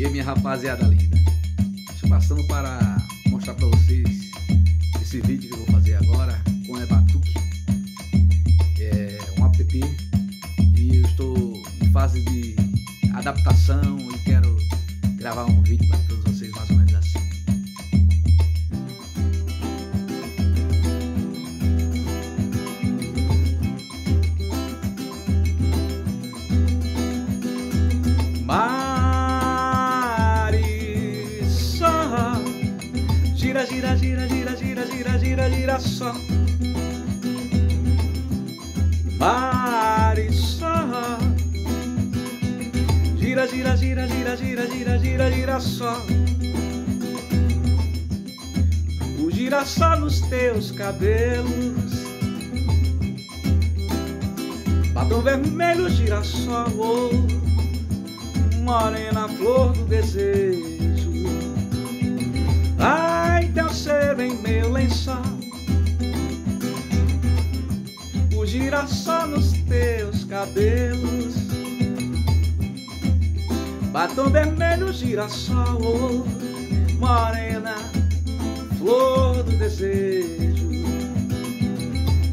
E aí, minha rapaziada linda, estou passando para mostrar para vocês esse vídeo que eu vou fazer agora com a Batuque. É um app e eu estou em fase de adaptação e quero gravar um vídeo para todos vocês mais ou menos Gira, gira, gira, gira, gira, gira, gira, gira só Marisol Gira, gira, gira, gira, gira, gira, gira, gira só O girassol nos teus cabelos Batom vermelho, girassol oh morena flor do desejo. Teu ser em meu lençol, o girassol nos teus cabelos. Batom vermelho, girassol, morena flor do desejo.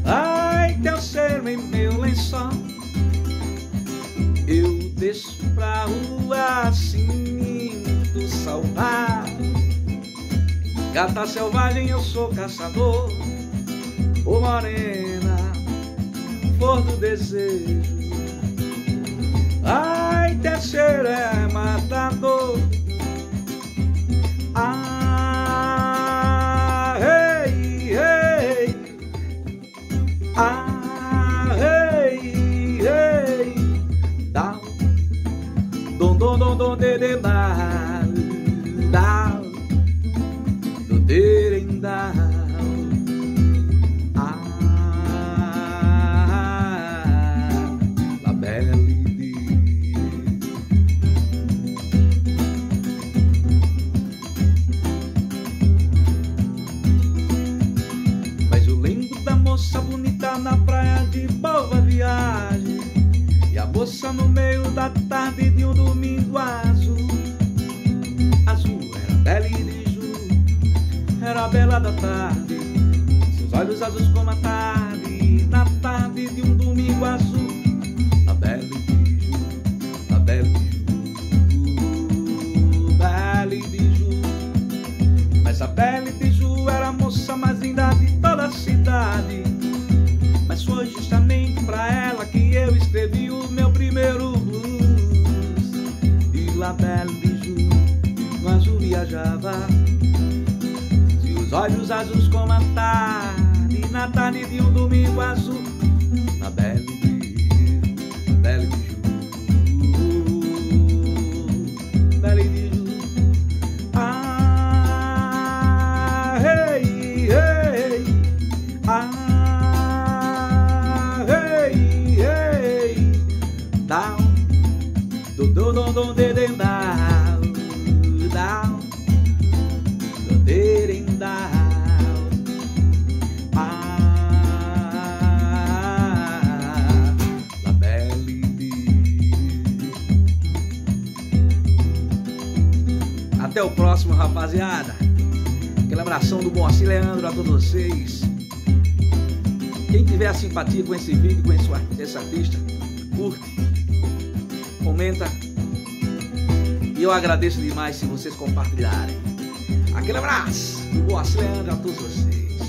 Ai, teu ser em meu lençol eu desço pra rua sinto saudade Gata selvagem eu sou caçador. Ô morena, flor do desejo. Ai, terceiro é matador. Ah, ei, ei Ah, ei, ei Down Dom dom dom dom de de moça no meio da tarde de um domingo azul. Azul era bela e Ju Era a bela da tarde. Seus olhos azuis como a tarde Na tarde de um domingo azul E La Belle de Ju, no azul viajava. Seus olhos azuis como a tarde, na tarde de um domingo azul. Até o próximo, rapaziada. Aquele abração do Moacir Leandro a todos vocês. Quem tiver simpatia com esse vídeo, com esse, esse artista, curte, comenta. E eu agradeço demais se vocês compartilharem. Aquele abraço do Boa Leandro a todos vocês.